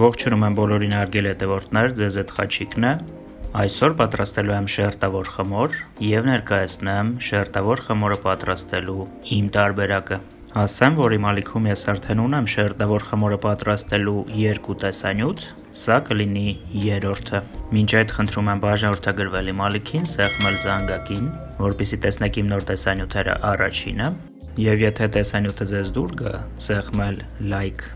Ողջունում եմ բոլորին արգել հետևորդներ, ձեզ այդ խաչիկն է։ Այսօր պատրաստելու եմ շերտավոր խմոր եւ ներկայացնեմ շերտավոր խմորը պատրաստելու իմ տարբերակը։ Ասեմ, որ իմ ալիքում ես արդեն ունեմ շերտավոր խմորը պատրաստելու երկու տեսանյութ, սա կլինի երրորդը։ Մինչ այդ խնդրում եմ բաժանորդագրվել իմ ալիքին, սեղմել զանգակին, որպեսզի տեսնեք իմ նոր տեսանյութերը առաջինը, եւ եթե տեսանյութը ձեզ դուր գա, սեղմել լայք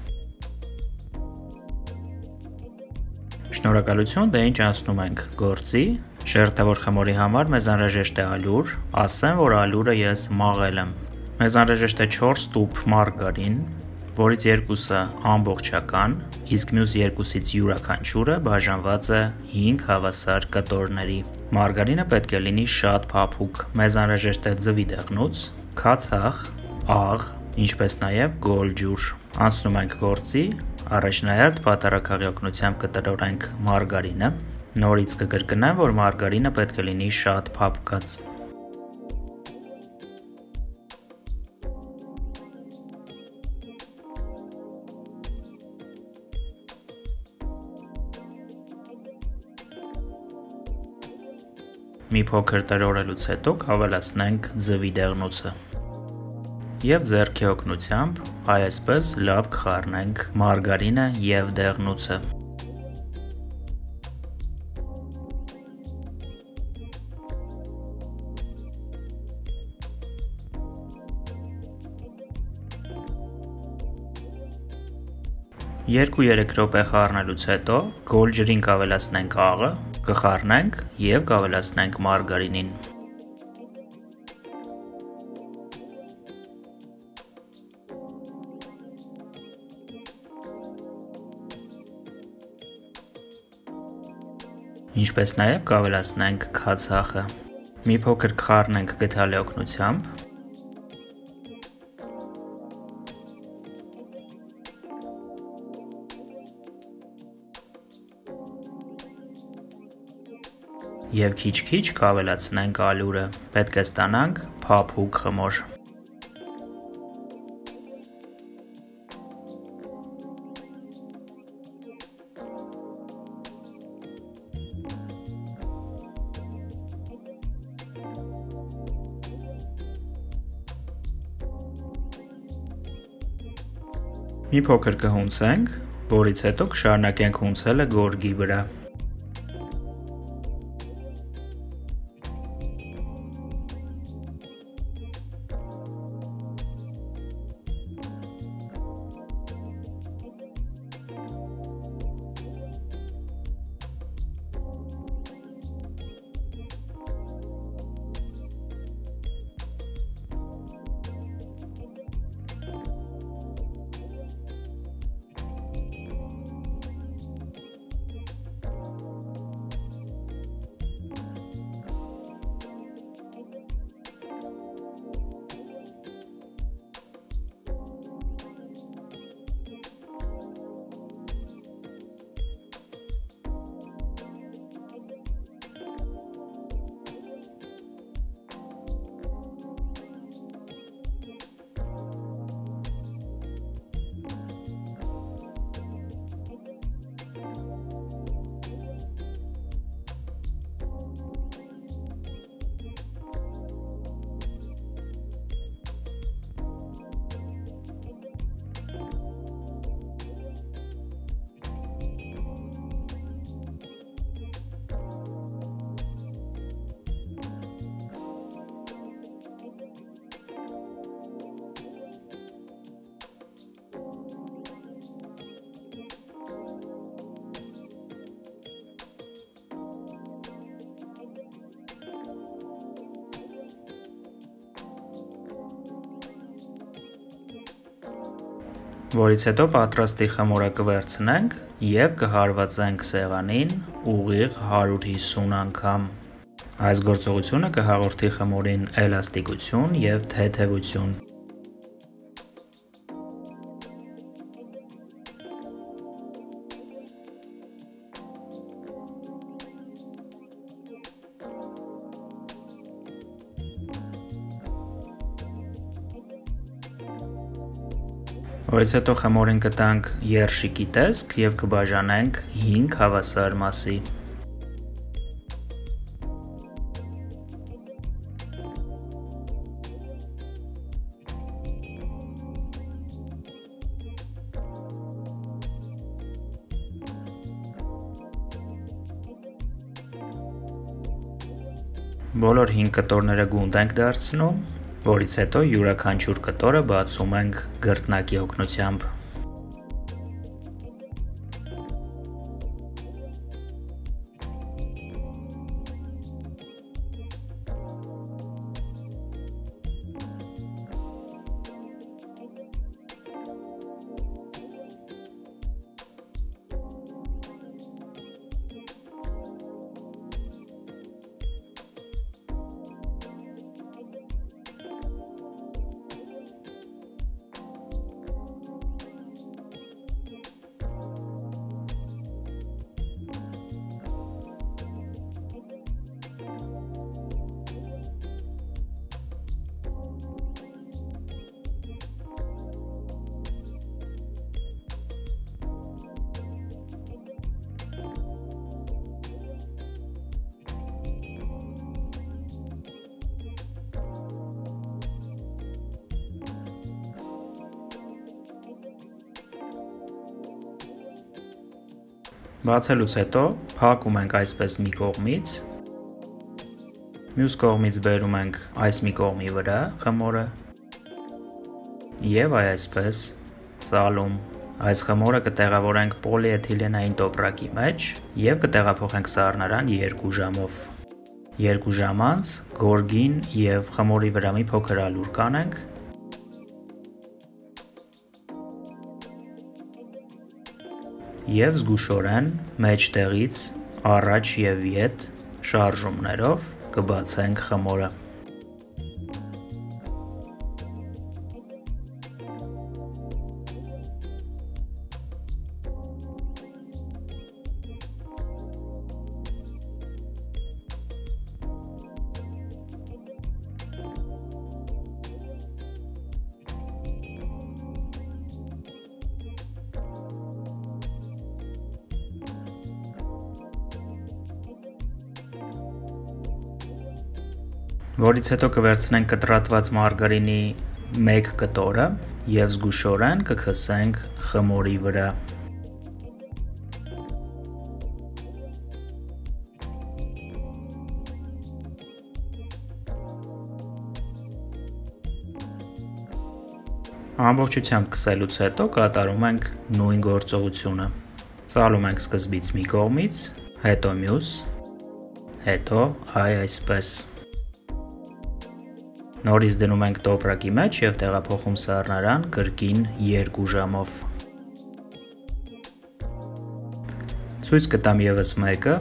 Շնորհակալություն, դե ինչ անցնում ենք գործի։ Շերտավոր խմորի համար մեզ անհրաժեշտ է ալյուր, ասեմ, որ ալյուրը ես մաղել եմ։ Մեզ անհրաժեշտ է 4 տուփ մարգարին, որից երկուսը ամբողջական, իսկ մյուս երկուսից յուրաքանչյուրը բաժանված է 5 հավասար կտորների։ Մարգարինը պետք է լինի շատ փափուկ։ Մեզ անհրաժեշտ է ձվի դեղնուց, քացախ, աղ, ինչպես նաև գոլ ջուր։ Անցնում ենք գործի, Առաջնահերթ պատարագաղի օգնությամբ կտրորենք մարգարինը։ Նորից կկրկնեմ, որ մարգարինը պետք է լինի շատ փափկած։ Մի փոքր տրորելուց հետո կավելացնենք ձվի դեղնուցը եւ ձեռքի օգնությամբ այսպես լավ կխառնենք մարգարինը եւ դեղնուցը։ Երկու-երեք րոպե խառնելուց հետո գոլ ջրին կավելացնենք աղը, կխառնենք եւ կավելացնենք մարգարինին։ ինչպես նաև կավելացնենք քացախը։ Մի փոքր կխառնենք գդալի օգնությամբ։ Եվ քիչ-քիչ կավելացնենք ալյուրը։ Պետք է ստանանք փափուկ խմոր։ Մի փոքր կհունցենք, որից հետո կշարունակենք հունցելը գորգի վրա։ որից հետո պատրաստի խմորը կվերցնենք եւ կհարվածենք սեղանին ուղիղ 150 անգամ։ Այս գործողությունը կհաղորդի խմորին էլաստիկություն եւ թեթևություն։ որից հետո խմորին կտանք երշիկի տեսք եւ կբաժանենք 5 հավասար մասի։ Բոլոր 5 կտորները գունդ ենք դարձնում, որից հետո յուրաքանչյուր կտորը բացում ենք գրտնակի օգնությամբ։ Բացելուց հետո փակում ենք այսպես մի կողմից, մյուս կողմից բերում ենք այս մի կողմի վրա խմորը եւ այ այսպես ծալում։ Այս խմորը կտեղավորենք պոլիէթիլենային տոպրակի մեջ եւ կտեղափոխենք սառնարան 2 ժամով։ 2 ժամ անց գորգին եւ խմորի վրա մի փոքր ալուր կանենք եւ զգուշորեն մեջտեղից առաջ եւ ետ շարժումներով կբացենք խմորը։ որից հետո կվերցնենք կտրատված մարգարինի 1 կտորը եւ զգուշորեն կքսենք խմորի վրա։ Ամբողջությամբ կսելուց հետո կատարում ենք նույն գործողությունը։ Ծալում ենք սկզբից մի կողմից, հետո մյուս, հետո այ այսպես։ Նորից դնում ենք տոպրակի մեջ եւ տեղափոխում սառնարան կրկին 2 ժամով։ Ցույց կտամ եւս մեկը,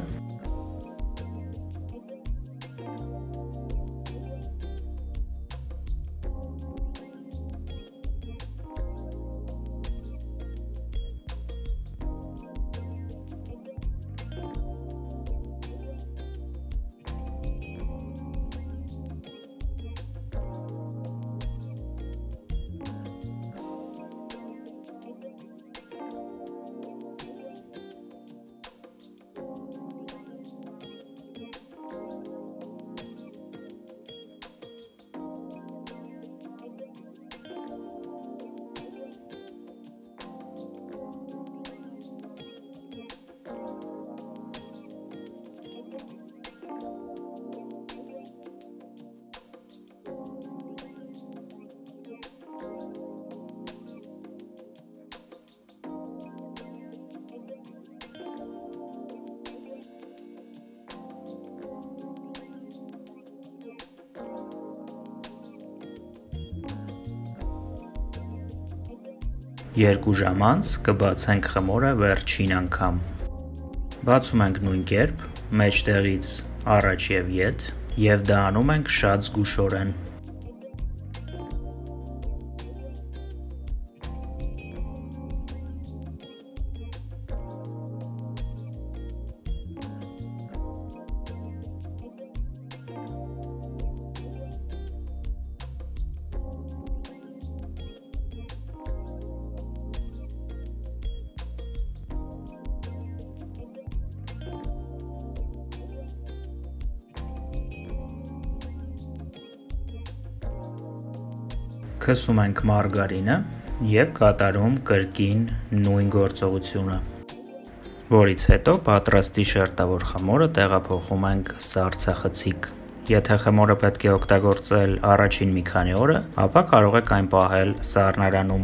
Երկու ժամ անց կբացենք խմորը վերջին անգամ։ Բացում ենք նույն կերպ, մեջտեղից առաջ եւ ետ, եւ դա անում ենք շատ զգուշորեն։ Քսում ենք մարգարինը եւ կատարում կրկին նույն գործողությունը որից հետո պատրաստի շերտավոր խմորը տեղափոխում ենք սառցախցիկ Եթե խմորը պետք է օգտագործել առաջին մի քանի օրը, ապա կարող եք այն պահել սառնարանում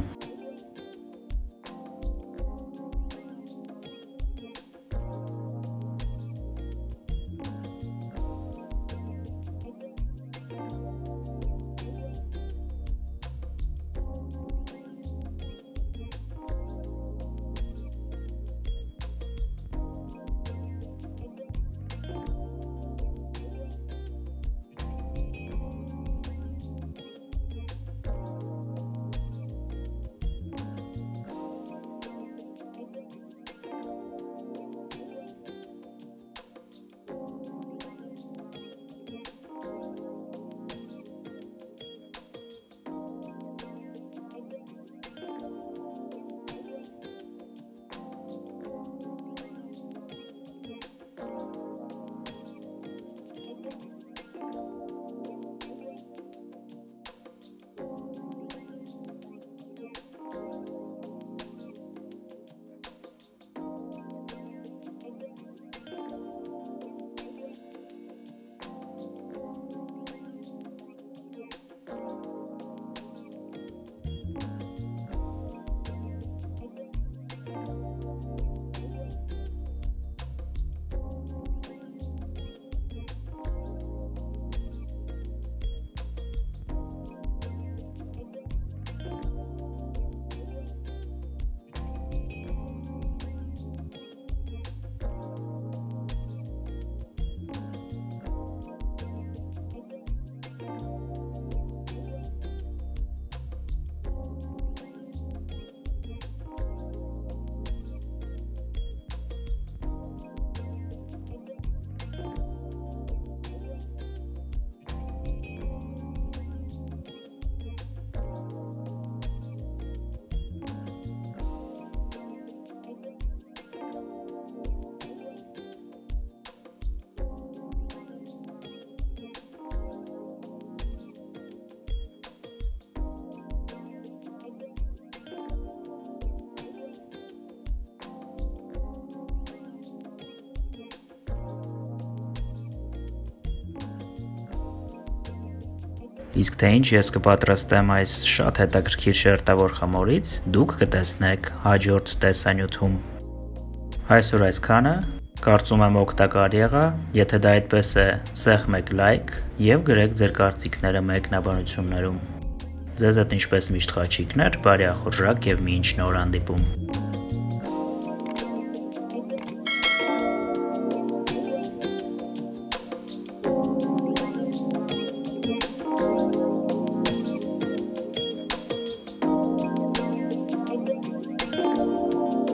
Իսկ թե ինչ ես կպատրաստեմ այս շատ հետաքրքիր շերտավոր խմորից, դուք կտեսնեք հաջորդ տեսանյութում։ Այսօր այսքանը, կարծում եմ օգտակար եղա, եթե դա այդպես է, սեղմեք լայք եւ գրեք ձեր կարծիքները մեկնաբանություններում։ Ձեզ հետ ինչպես միշտ խաչիկներ, բարի ախորժակ եւ մինչ նոր հանդիպում։